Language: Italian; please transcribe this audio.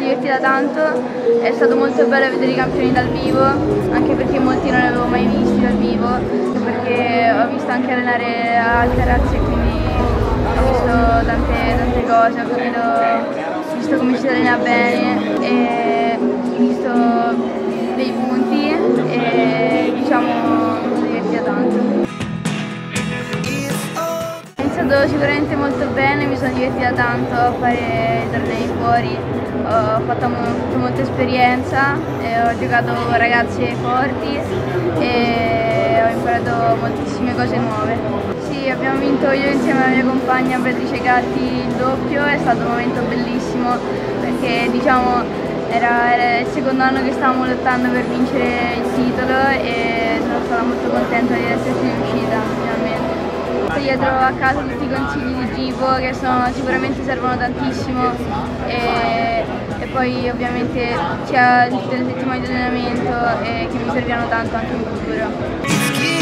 divertita tanto, è stato molto bello vedere i campioni dal vivo, anche perché molti non li avevo mai visti dal vivo, perché ho visto anche allenare altre ragazze quindi ho visto tante, tante cose, ho capito, visto come si allena bene e Iniziato sicuramente molto bene, mi sono divertita tanto a fare i tornei fuori, ho fatto, mo- molta esperienza, ho giocato con ragazze forti e ho imparato moltissime cose nuove. Sì, abbiamo vinto io insieme alla mia compagna Beatrice Gatti il doppio, è stato un momento bellissimo perché diciamo era, era il secondo anno che stavamo lottando per vincere il titolo e sono stata molto contenta di esserci. Dietro a casa tutti i consigli di Gibo che sono, sicuramente servono tantissimo e, e poi ovviamente sia tutte le settimane di allenamento e che mi serviranno tanto anche in futuro.